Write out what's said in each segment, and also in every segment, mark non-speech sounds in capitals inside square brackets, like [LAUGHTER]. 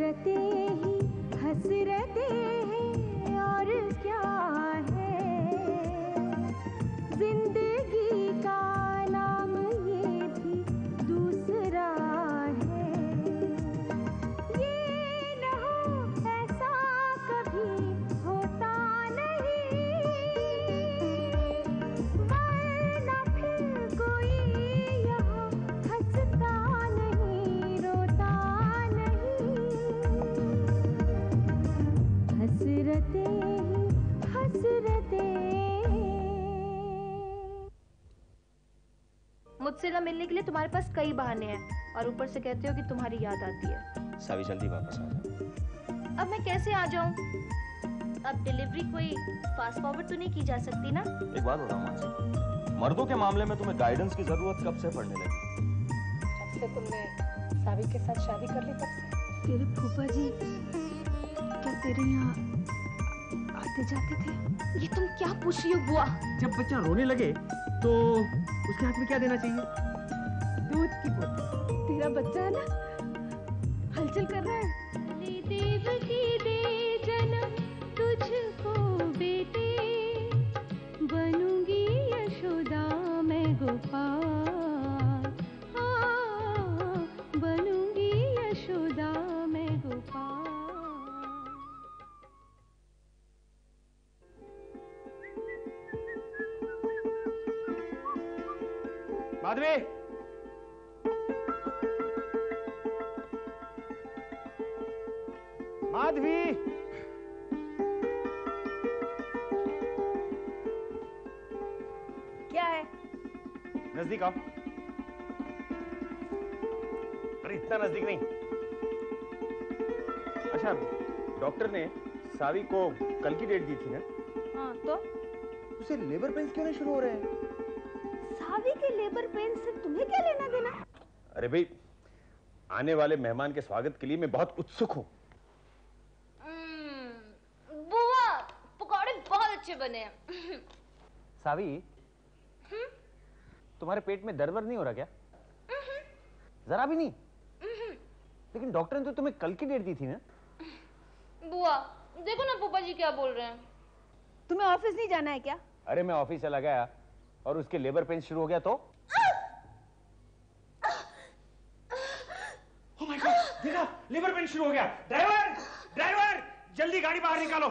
हसरते ही हसरते मुझसे ना मिलने के लिए तुम्हारे पास कई बहाने हैं और ऊपर से कहते हो कि तुम्हारी याद आती है। सावी जल्दी वापस आ जा अब मैं कैसे आ जाऊँ? अब डिलीवरी कोई फास्ट फॉरवर्ड तो नहीं की जा सकती ना? एक बात बताओ मानसी मर्दों के मामले में तुम्हें गाइडेंस की ज़रूरत कब से पड़ने लगी? जब से तुमने सावी के साथ शादी कर ली तब से। तेरे फूफा जी क्या तेरे यहाँ आते जाते थे? ये तुम क्या पूछ रही हो बुआ? जब बच्चा रोने लगे तो उसके हाथ में क्या देना चाहिए? दूध की बोतल। माधवी माधवी। क्या है? नज़दीक आओ। अरे इतना नज़दीक नहीं। अच्छा डॉक्टर ने सावी को कल की डेट दी थी ना? हाँ तो? उसे लेबर पेंस क्यों नहीं शुरू हो रहे हैं? अरे भाई आने वाले मेहमान के स्वागत के लिए मैं बहुत उत्सुक हूँ। बुआ पकौड़े बहुत अच्छे बने हैं। सावी तुम्हारे पेट में दर्द वर्द नहीं हो रहा क्या? जरा भी नहीं? लेकिन डॉक्टर ने तो तुम्हें कल की डेट दी थी ना? बुआ देखो ना पापा जी क्या बोल रहे हैं। तुम्हें ऑफ़िस नहीं जाना है क्या? अरे मैं ऑफ़िस चला गया और उसके लेबर पेन शुरू हो गया तो? लेबर पेन शुरू हो गया। ड्राइवर ड्राइवर जल्दी गाड़ी बाहर निकालो।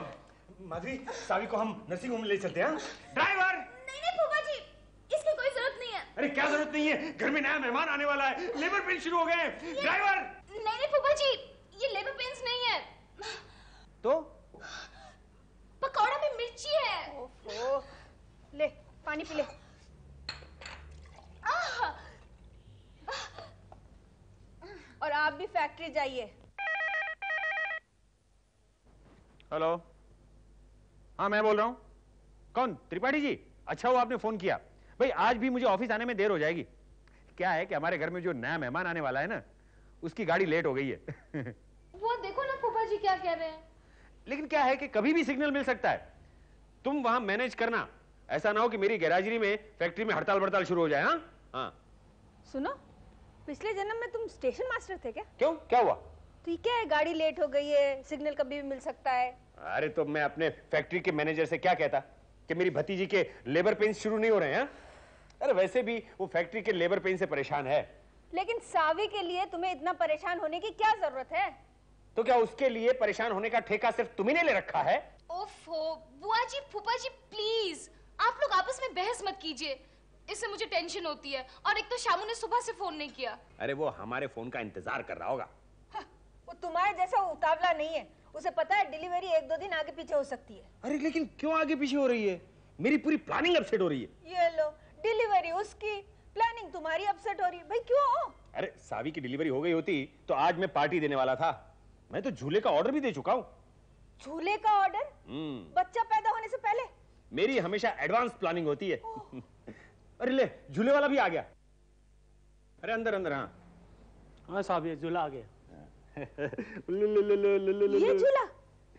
माधवी सावी को हम नर्सिंग होम ले चलते हैं हाँ? ड्राइवर नहीं नहीं पापा जी इसकी कोई ज़रूरत नहीं है। अरे क्या ज़रूरत नहीं है? घर में नया मेहमान आने वाला है। लेबर पेन शुरू हो गए। हैं। ड्राइवर नहीं नहीं पापा जी ये लेबर पेन्स नहीं है। तो? पकौड़ा में मिर्ची है। ओफो। ले पानी पी ले आह! और आप भी फैक्ट्री जाइए। हेलो। हाँ मैं बोल रहा हूँ। कौन? त्रिपाठी जी? अच्छा वो आपने फ़ोन किया। भाई आज भी मुझे ऑफ़िस आने में देर हो जाएगी। क्या है कि हमारे घर में जो नया मेहमान आने वाला है ना उसकी गाड़ी लेट हो गई है। [LAUGHS] वो देखो ना पापा जी क्या कह रहे हैं। लेकिन क्या है कि कभी भी सिग्नल मिल सकता है। तुम वहाँ मैनेज करना। ऐसा ना हो कि मेरी गैराजरी में फैक्ट्री में हड़ताल बड़ताल शुरू हो जाए हाँ? हाँ। सुनो पिछले जन्म में तुम स्टेशन मास्टर थे क्या? क्यों? क्या हुआ? तो ये क्या है गाड़ी लेट हो गई है सिग्नल कभी भी मिल सकता है? अरे तो मैं अपने फैक्ट्री के मैनेजर से क्या कहता? कि मेरी भतीजी के लेबर पेन शुरू नहीं हो रहे हैं हाँ? अरे वैसे भी वो फैक्ट्री के लेबर पेन से परेशान है। लेकिन सावी के लिए तुम्हें इतना परेशान होने की क्या ज़रूरत है? तो क्या उसके लिए परेशान होने का ठेका सिर्फ़ तुम्ही ने ले रखा है? ओफो बुआ जी फूफा जी प्लीज़ आप लोग आपस में बहस मत कीजिए। इससे मुझे टेंशन होती है। और एक तो शामू ने सुबह से फ़ोन नहीं किया। अरे वो हमारे फ़ोन का इंतज़ार कर रहा होगा। हाँ, वो तुम्हारे जैसा उतावला नहीं है। उसे पता है डिलीवरी एक दो दिन आगे पीछे हो सकती है। अरे लेकिन क्यों आगे पीछे हो रही है? मेरी पूरी प्लानिंग अपसेट हो रही है। ये लो डिलीवरी उसकी। प्लानिंग तुम्हारी अपसेट हो रही है। भाई क्यों? अरे सावी की डिलीवरी हो गई होती तो आज मैं पार्टी देने वाला था। मैं तो झूले का ऑर्डर भी दे चुका हूँ। झूले का ऑर्डर हम्म, बच्चा पैदा होने से पहले? मेरी हमेशा एडवांस प्लानिंग होती है। अरे ले झूले वाला भी आ गया। अरे अंदर अंदर हाँ। हाँ साहब ये झूला आ गया। ये झूला?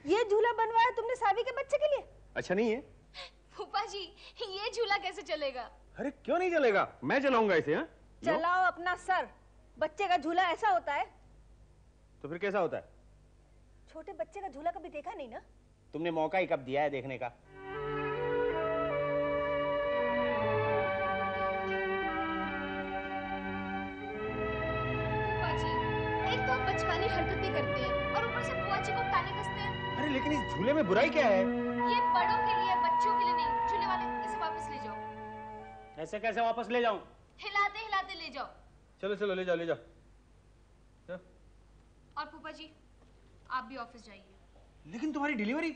ये झूला बनवाया तुमने सावी के बच्चे के लिए? अच्छा नहीं है। फूफा जी ये झूला कैसे चलेगा? अरे क्यों नहीं चलेगा? मैं चलाऊँगा इसे हाँ? चलाओ अपना सर। बच्चे का झूला ऐसा होता है। तो फिर कैसा होता है? छोटे बच्चे का झूला कभी देखा नहीं ना? तुमने मौका ही कब दिया है देखने का? लेकिन इस झूले में बुराई क्या है? ये बड़ों के लिए बच्चों के लिए नहीं झूले वाले इसे वापस ले जाओ। ऐसे कैसे वापस ले जाऊँ? हिलाते हिलाते ले जाओ। चलो चलो ले जाओ ले जाओ। और फूफा जी आप भी ऑफ़िस जाइए। लेकिन तुम्हारी डिलीवरी?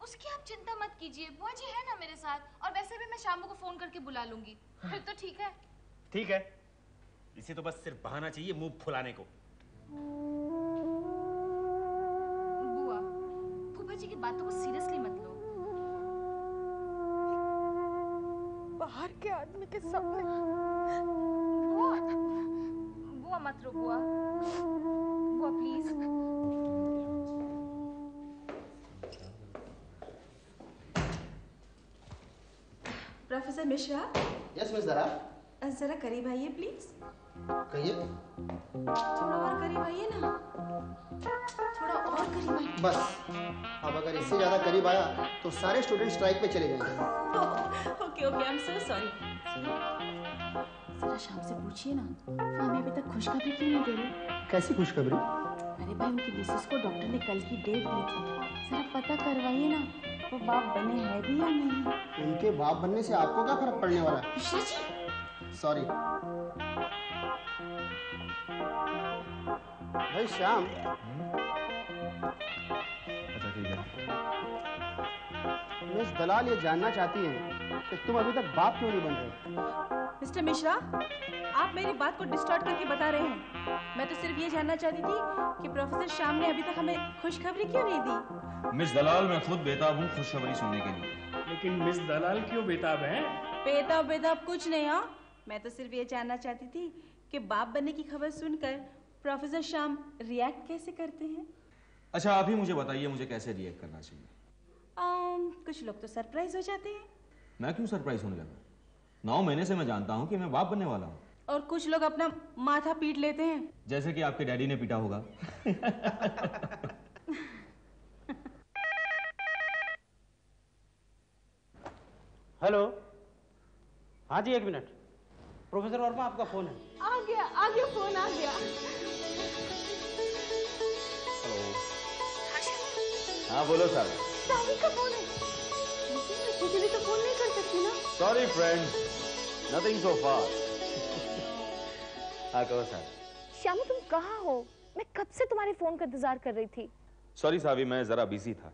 उसकी आप चिंता मत कीजिए बुआ जी है ना मेरे साथ और वैसे भी मैं शाम को फ़ोन करके बुला लूँगी। फिर तो ठीक है। ठीक है। इसे तो बस सिर्फ़ बहाना चाहिए मुँह फुलाने को। फूफा जी की बातों को सीरियसली मत लो। बाहर के आदमी के सामने। बुआ बुआ मत रो बुआ। बुआ please professor Mishra? Yes miss जरा जरा करीब आइए प्लीज़ कहिए। थोड़ा और करीब आइए ना। और करीब आइए बस। अब अगर इससे ज़्यादा करीब आया तो सारे स्टूडेंट स्ट्राइक पे चले जाएँगे। Okay okay I am so sorry जरा शाम से पूछिए ना वो हमें अभी तक खुशखबरी क्यों नहीं दे रही कैसी खुशखबरी? अरे भाई उनकी मिसेस को डॉक्टर ने कल की डेट दी थी। जरा पता करवाइए ना वो बाप बने हैं भी या नहीं? उनके बाप बनने से आपको क्या फ़र्क पड़ने वाला है? सॉरी भाई श्याम। मिस दलाल ये जानना चाहती हैं कि तुम अभी तक बाप क्यों नहीं बन रहे मिस्टर मिश्रा आप मेरी बात को डिस्टॉर्ट करके बता रहे हैं। मैं तो सिर्फ़ ये जानना चाहती थी कि प्रोफेसर श्याम ने अभी तक हमें खुशखबरी क्यों नहीं दी? मिस दलाल मैं खुद बेताब हूँ खुशखबरी सुनने के लिए। लेकिन मिस दलाल क्यों बेताब है? बेताब बेताब कुछ नहीं हाँ। मैं तो सिर्फ़ ये जानना चाहती थी कि बाप बनने की खबर सुनकर प्रोफेसर श्याम रिएक्ट कैसे करते हैं? अच्छा आप ही मुझे बताइए मुझे कैसे रिएक्ट करना चाहिए? आम, कुछ लोग तो सरप्राइज़ हो जाते हैं। मैं क्यों सरप्राइज़ होने लगा? नौ महीने से मैं जानता हूँ कि मैं बाप बनने वाला हूँ। और कुछ लोग अपना माथा पीट लेते हैं। जैसे कि आपके डैडी ने पीटा होगा। हेलो। हाँ जी एक मिनट। प्रोफेसर वर्मा आपका फ़ोन है। आ गया आ गया फ़ोन आ गया। हाँ बोलो सर का फ़ोन है। लेकिन मैं सीधे तो फ़ोन नहीं कर सकती ना। Sorry friend nothing so far हाँ कहो सर श्यामू तुम कहाँ हो? मैं कब से तुम्हारे फ़ोन का इंतज़ार कर रही थी? सॉरी सावी मैं जरा बिज़ी था।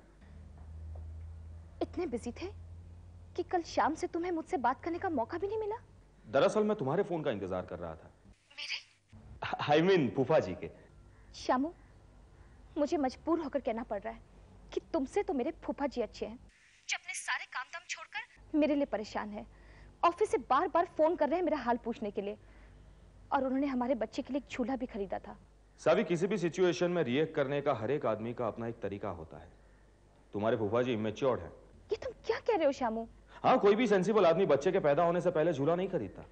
इतने बिज़ी थे कि कल शाम से तुम्हें मुझसे बात करने का मौका भी नहीं मिला? दरअसल मैं तुम्हारे फ़ोन का इंतज़ार कर रहा था। मेरे? आई मीन फूफा जी के। श्यामू मुझे मजबूर होकर कहना पड़ रहा है। कि तुमसे तो मेरे फूफा जी अच्छे हैं। जो अपने सारे काम दाम छोड़कर मेरे लिए परेशान है। ऑफ़िस से बार बार फ़ोन कर रहे हैं मेरा हाल पूछने के लिए। और उन्होंने हमारे बच्चे के लिए एक झूला भी खरीदा था। सावी किसी भी सिचुएशन में रिएक्ट करने का हर एक आदमी का अपना एक तरीका होता है। तुम्हारे फूफा जी इमेच्योर्ड है। ये तुम क्या कह रहे हो श्यामू? हाँ कोई भी सेंसिबल आदमी बच्चे के पैदा होने से पहले झूला नहीं खरीदता।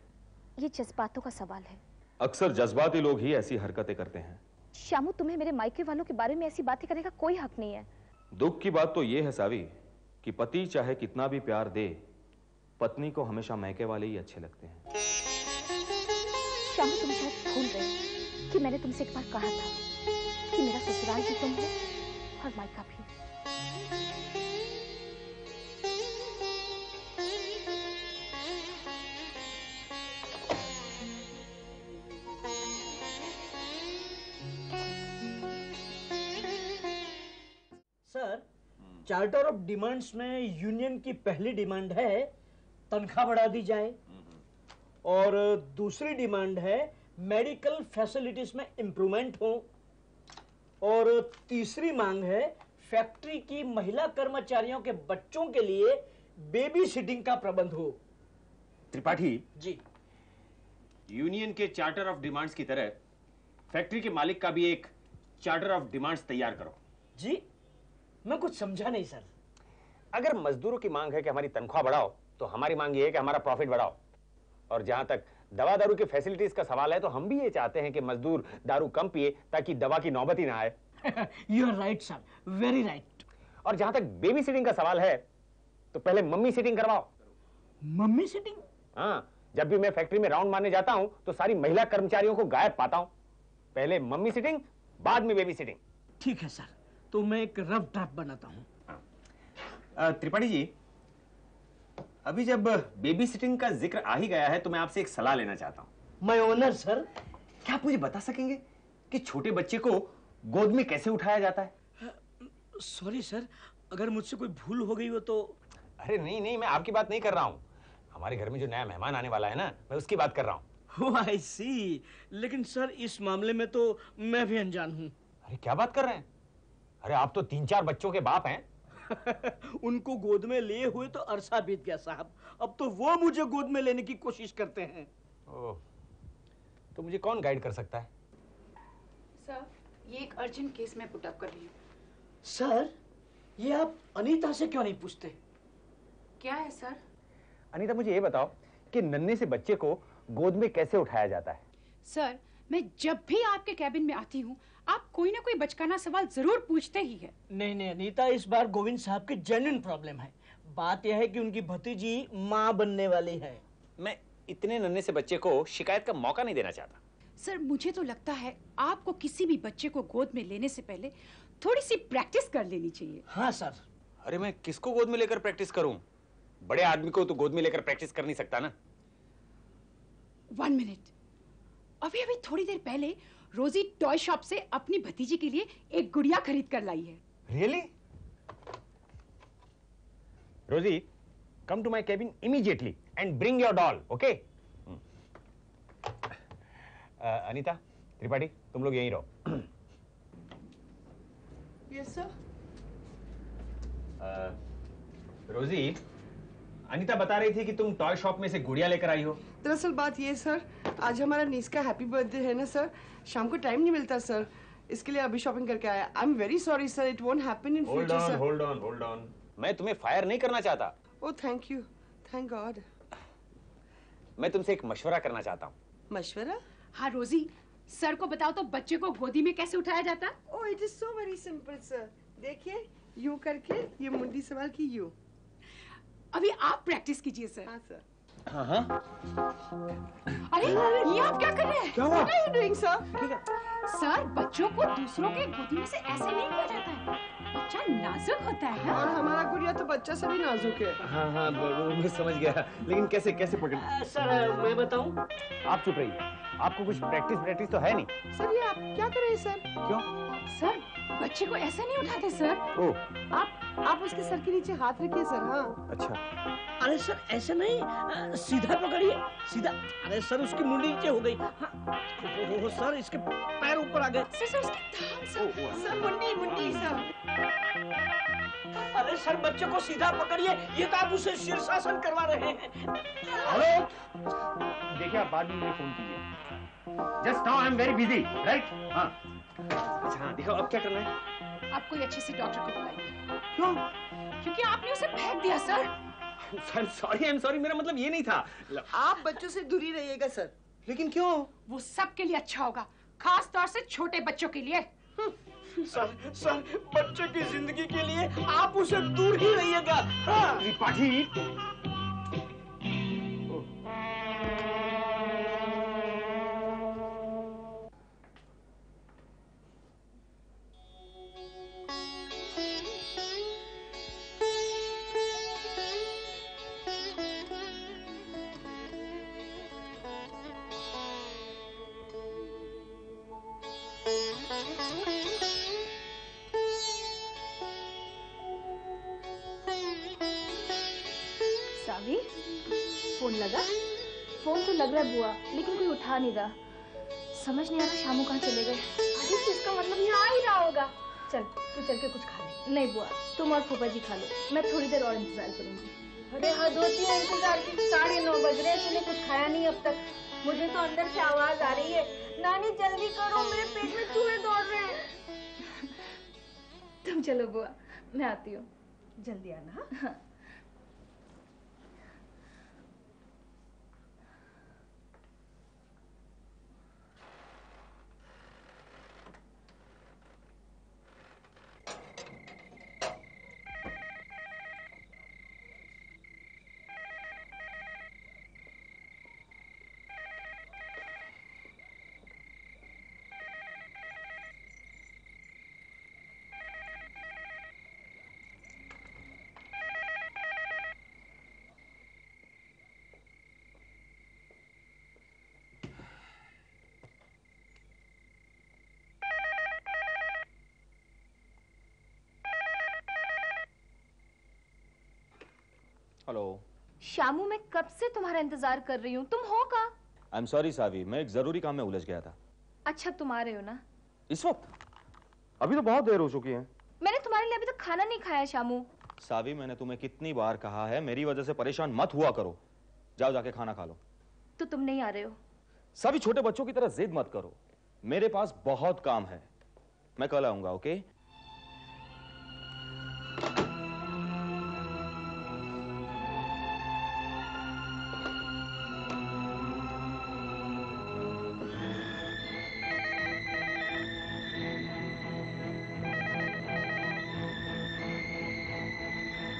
ये जज्बातों का सवाल है। अक्सर जज्बाती लोग ही ऐसी हरकतें करते हैं। श्यामू तुम्हें मेरे मायके वालों के बारे में ऐसी बातें करने का कोई हक नहीं है। दुख की बात तो यह है सावी, कि पति चाहे कितना भी प्यार दे, पत्नी को हमेशा मैके वाले ही अच्छे लगते हैं। श्याम तुम शायद भूल गए कि मैंने तुमसे एक बार कहा था कि मेरा ससुराल भी तुम हो और मायका भी। चार्टर ऑफ़ डिमांड्स में यूनियन की पहली डिमांड है तनख्वाह बढ़ा दी जाए। और दूसरी डिमांड है मेडिकल फैसिलिटीज़ में इम्प्रूवमेंट हो। और तीसरी मांग है फैक्ट्री की महिला कर्मचारियों के बच्चों के लिए बेबी सिटिंग का प्रबंध हो। त्रिपाठी जी। यूनियन के चार्टर ऑफ़ डिमांड्स की तरह फैक्ट्री के मालिक का भी एक चार्टर ऑफ़ डिमांड्स तैयार करो। जी। मैं कुछ समझा नहीं सर। अगर मजदूरों की मांग है कि हमारी तनख्वाह बढ़ाओ तो हमारी मांग ये है कि हमारा प्रॉफिट बढ़ाओ। और जहाँ तक दवा दारू की फैसिलिटीज़ का सवाल है तो हम भी ये चाहते हैं कि मजदूर दारू कम पिए ताकि दवा की नौबत ही ना आए। You are right sir very right और जहाँ तक बेबी सिटिंग का सवाल है तो पहले मम्मी सिटिंग करवाओ। मम्मी सिटिंग हाँ जब भी मैं फैक्ट्री में राउंड मारने जाता हूँ तो सारी महिला कर्मचारियों को गायब पाता हूँ। पहले मम्मी सिटिंग बाद में बेबी सिटिंग ठीक है सर तो मैं एक रफ ड्राफ्ट बनाता हूँ। त्रिपाठी जी अभी जब बेबी सिटिंग का ज़िक्र आ ही गया है तो मैं आपसे एक सलाह लेना चाहता हूँ। मैं ओनर सर क्या आप मुझे बता सकेंगे कि छोटे बच्चे को गोद में कैसे उठाया जाता है? सॉरी सर अगर मुझसे कोई भूल हो गई हो तो अरे नहीं नहीं मैं आपकी बात नहीं कर रहा हूँ। हमारे घर में जो नया मेहमान आने वाला है ना मैं उसकी बात कर रहा हूँ। आई सी लेकिन सर इस मामले में तो मैं भी अनजान हूँ। अरे क्या बात कर रहे हैं? अरे आप तो तीन चार बच्चों के बाप हैं। [LAUGHS] उनको गोद में लिए हुए तो अरसा बीत गया साहब। अब तो वो मुझे गोद में लेने की कोशिश करते हैं। ओह, तो मुझे कौन गाइड कर सकता है? सर ये एक अर्जेंट केस में पुटअप कर रही हूँ। सर ये आप अनीता से क्यों नहीं पूछते? क्या है सर? अनीता मुझे ये बताओ कि नन्हे से बच्चे को गोद में कैसे उठाया जाता है? सर मैं जब भी आपके कैबिन में आती हूँ आप कोई ना कोई बचकाना सवाल ज़रूर पूछते ही है। नहीं नहीं अनीता इस बार गोविंद साहब की जेन्युइन प्रॉब्लम है। बात यह है कि उनकी भतीजी माँ बनने वाली है। मैं इतने नन्हे से बच्चे को शिकायत का मौका नहीं देना चाहता। सर मुझे तो लगता है आपको किसी भी बच्चे को गोद में लेने से पहले थोड़ी सी प्रैक्टिस कर लेनी चाहिए। हाँ सर। अरे मैं किसको गोद में लेकर प्रैक्टिस करूँ? बड़े आदमी को तो गोद में लेकर प्रैक्टिस कर नहीं सकता ना। वन मिनट अभी अभी थोड़ी देर पहले रोजी टॉय शॉप से अपनी भतीजी के लिए एक गुड़िया खरीद कर लाई है। Really Rosie come to my cabin immediately and bring your doll okay Anita Tripathi तुम लोग यहीं रहो। यस सर रोजी अनीता बता रही थी कि तुम टॉय शॉप में से गुड़िया लेकर आई हो। दरअसल बात ये सर आज हमारा नीस का हैप्पी बर्थडे है ना सर? शाम को टाइम नहीं मिलता सर। इसके लिए अभी शॉपिंग करके आया। I am very sorry sir it won't happen in future sir hold on hold on मैं तुम्हें फायर नहीं करना चाहता। Oh thank you thank God मैं तुमसे एक मशवरा करना चाहता हूँ। मशवरा? हाँ रोजी। सर को बताओ तो बच्चे को गोदी में कैसे उठाया जाता? ओ it is so very simple sir देखिए यूँ करके ये मुंडी सवाल की यूँ। अभी आप प्रैक्टिस कीजिए सर हाँ सर हाँ हाँ अरे ये आप क्या कर रहे हैं? क्या हुआ? What are you doing, sir? Sir बच्चों को दूसरों के गोदी में से ऐसे नहीं किया जाता है। बच्चा नाजुक होता है ना और हमारा गुड़िया तो बच्चा से भी नाजुक है। हाँ हाँ मैं समझ गया। लेकिन कैसे कैसे पकड़ सर मैं बताऊँ? आप चुप रहिए। आपको कुछ प्रैक्टिस प्रैक्टिस तो है नहीं। सर ये आप क्या कर रहे हैं सर? क्यों? सर बच्चे को ऐसे नहीं उठाते सर? ओह। आप आप उसके सर के नीचे हाथ रखिए सर हाँ। अच्छा। अरे सर ऐसे नहीं। अ, सीधा पकड़िए। सीधा। अरे सर उसकी मुंडी नीचे हो गई। हाँ। ओ, ओ, ओ, सर इसके पैर ऊपर आ गए। सर सर उसकी थाम सर। सर मुंडी मुंडी सर। अरे सर बच्चे को सीधा पकड़िए। ये तो आप उसे शीर्षासन करवा रहे हैं। हेलो। देखिए आप बाद में मुझे फ़ोन कीजिए। Just now I am very busy right हाँ। अच्छा हाँ दिखाओ अब क्या करना है? आप कोई अच्छे से डॉक्टर को बुलाइए। क्यों? क्योंकि आपने उसे फेंक दिया sir sir sorry I am sorry मेरा मतलब ये नहीं था। आप बच्चों से दूरी रहिएगा सर लेकिन क्यों? वो सबके लिए अच्छा होगा खास तौर से छोटे बच्चों के लिए। सर सर बच्चे की ज़िंदगी के लिए आप उसे दूर ही रहिएगा। हाँ। त्रिपाठी लग रहा है बुआ लेकिन कोई उठा नहीं रहा। समझ नहीं आ रहा शामू कहाँ चले गए। आदित्य इसका मतलब यहाँ आ ही रहा होगा। चल तू चल के कुछ खा ले। नहीं बुआ तुम और फूफा जी खा लो। मैं थोड़ी देर और इंतज़ार करूँगी। अरे हाँ दो तीन इंतज़ार की साढ़े नौ बज रहे हैं तूने कुछ खाया नहीं अब तक। मुझे तो अंदर से आवाज़ आ रही है। नानी जल्दी करो मेरे पेट में चूहे दौड़ रहे हैं। तुम चलो बुआ मैं आती हूँ। जल्दी आना हाँ? हेलो शामू मैं कब से तुम्हारा इंतज़ार कर रही हूँ? तुम हो का आई एम सॉरी सावी मैं एक ज़रूरी काम में उलझ गया था। अच्छा तुम आ रहे हो ना? इस वक्त? अभी तो बहुत देर हो चुकी है। मैंने तुम्हारे लिए अभी तक खाना नहीं खाया शामू सावी मैंने तुम्हें कितनी बार कहा है मेरी वजह से परेशान मत हुआ करो। जाओ जाके खाना खा लो। तो तुम नहीं आ रहे हो? सभी छोटे बच्चों की तरह जिद मत करो। मेरे पास बहुत काम है। मैं कल आऊँगा ओके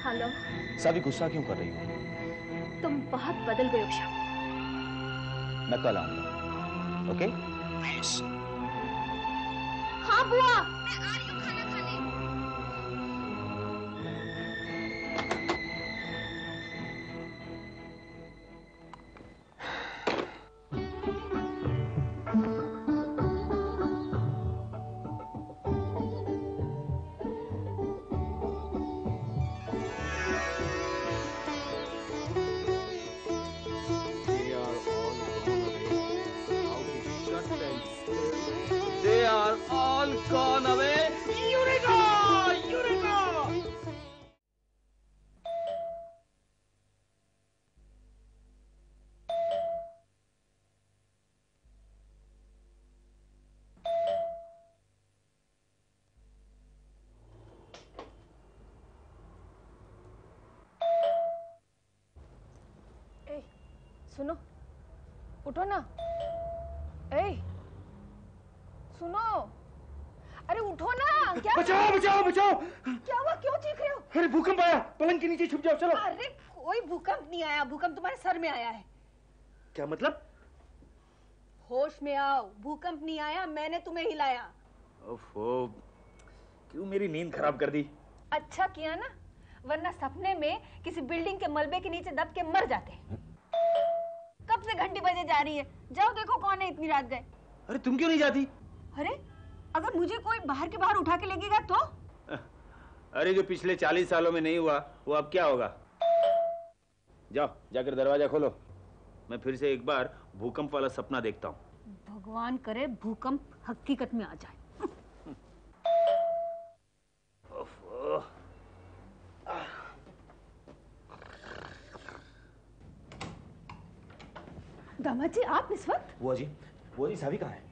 हेलो सभी गुस्सा क्यों कर रही हो? तुम बहुत बदल गए शाम मैं कल आऊँगा। ओके? हाँ बुआ मैं आ रही हूँ खाना खाने। सुनो। उठो ना। ए सुनो। अरे उठो ना क्या बचाओ बचाओ बचाओ। क्या हुआ? क्यों चीख रहे हो? अरे भूकंप आया। पलंग के नीचे छुप जाओ चलो। अरे कोई भूकंप नहीं आया। भूकंप तुम्हारे सर में आया है। क्या मतलब? होश में आओ। भूकंप नहीं आया मैंने तुम्हें हिलाया। ओफो क्यों मेरी नींद खराब कर दी? अच्छा किया ना वरना सपने में किसी बिल्डिंग के मलबे के नीचे दब के मर जाते। कब से घंटी बजे जा रही है? जाओ देखो कौन है इतनी रात गए। अरे तुम क्यों नहीं जाती? अरे अगर मुझे कोई बाहर के बाहर उठा के लगेगा तो? अरे जो पिछले चालीस सालों में नहीं हुआ वो अब क्या होगा? जाओ जाकर दरवाज़ा खोलो। मैं फिर से एक बार भूकंप वाला सपना देखता हूँ। भगवान करे भूकंप हकीकत में आ जाए। दामाद जी आप इस वक्त? वो जी बुआ जी सावी कहाँ है?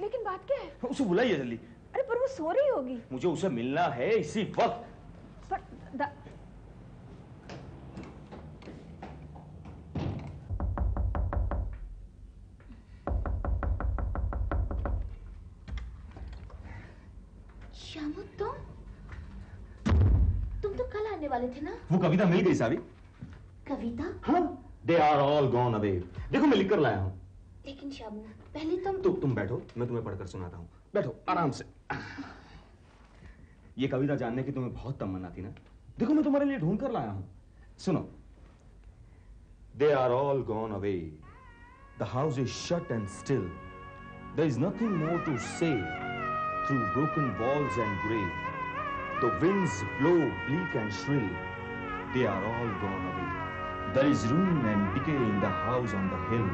लेकिन बात क्या है? उसे बुलाइए जल्दी। अरे पर वो सो रही होगी। मुझे उसे मिलना है इसी वक्त। पर दा... शामू तुम? तुम तो कल आने वाले थे ना? वो कविता मिल गई सावी। कविता? हाँ they are all gone away देखो मैं लिखकर लाया हूँ। लेकिन शामू पहले तुम तो तुम बैठो, मैं तुम्हें पढ़कर सुनाता हूँ। बैठो, आराम से। ये कविता जानने की तुम्हें बहुत तमन्ना थी ना? देखो, मैं तुम्हारे लिए ढूंढ कर लाया हूँ। सुनो। They are all gone away the house is shut and still there is nothing more to say through broken walls and grey the winds blow bleak and shrill. They are all gone away. There is ruin and decay in the house on the hill.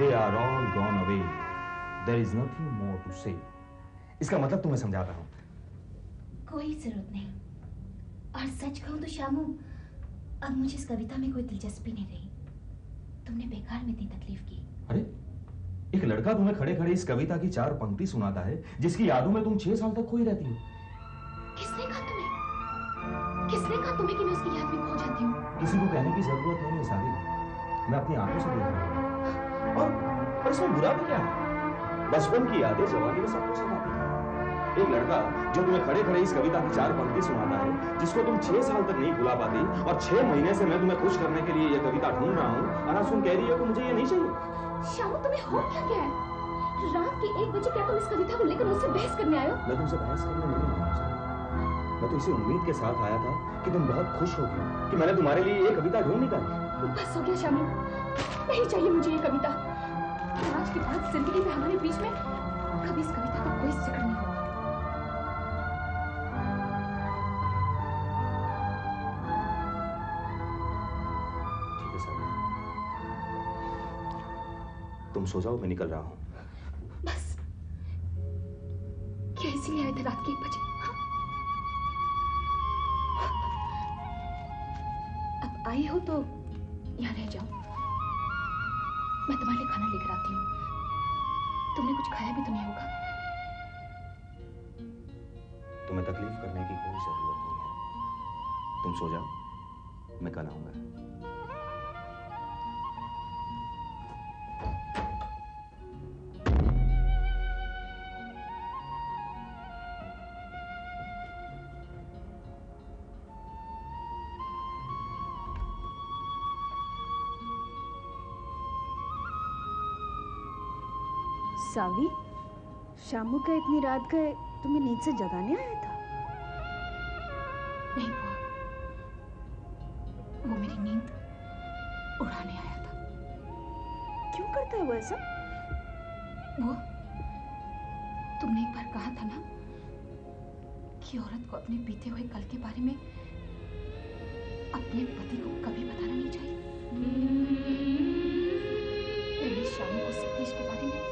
They are all gone away. There is nothing more to say. इसका मतलब तुम्हें समझाता हूँ। कोई ज़रूरत नहीं। और सच कहूँ तो शामू अब मुझे इस कविता में कोई दिलचस्पी नहीं रही। तुमने बेकार में इतनी तकलीफ़ की। अरे एक लड़का तुम्हें खड़े खड़े इस कविता की चार पंक्ति सुनाता है जिसकी यादों में तुम छह साल तक खोई रहती हो। किसने कहा तुम्हें? किसने कहा तुम्हें कि मैं उसकी याद में खो जाती हूँ? किसी को कहने की ज़रूरत नहीं है सारी। मैं अपनी आँखों से देख रहा हूँ। और, और इसमें बुरा भी क्या है? बचपन की यादें जवानी में सबको सताती है एक लड़का जो तुम्हें खड़े खड़े इस कविता की चार पंक्ति सुनाता है जिसको तुम छह साल तक नहीं भुला पाती और छह महीने से मैं तुम्हें खुश करने के लिए यह कविता ढूंढ रहा हूँ। और आज तुम कह रही हो कि मुझे ये नहीं चाहिए। शामू तुम्हें हो क्या क्या है? रात के एक बजे क्या तुम इस कविता को लेकर मुझसे बहस करने हो? मैं तुमसे बहस करने नहीं आया मैं तो इसी उम्मीद के साथ आया था कि तुम बहुत खुश होगी कि मैंने तुम्हारे लिए ये कविता ढूंढ निकाली। बस हो गया शामू। नहीं चाहिए मुझे ये कविता। आज के बाद ज़िंदगी में हमारे बीच में कभी इस कविता का कोई ज़िक्र नहीं होगा। तुम सो जाओ मैं निकल रहा हूँ। बस। क्या इसीलिए आए थे रात के एक बजे? हाँ? अब आई हो तो मैं तुम्हारे लिए खाना लेकर आती हूँ। तुमने कुछ खाया भी तो नहीं होगा। तुम्हें तकलीफ़ करने की कोई ज़रूरत नहीं है। तुम सो जाओ, मैं कल आऊँगा। सावी शामू का इतनी रात गए तुम्हें नींद से जगाने आया था? नहीं बुआ। वो मेरी नींद उड़ाने आया था। क्यों करता है वो ऐसा? वो तुमने एक बार कहा था ना कि औरत को अपने बीते हुए कल के बारे में अपने पति को कभी बताना नहीं चाहिए। मैंने शाम को सतीश के बारे में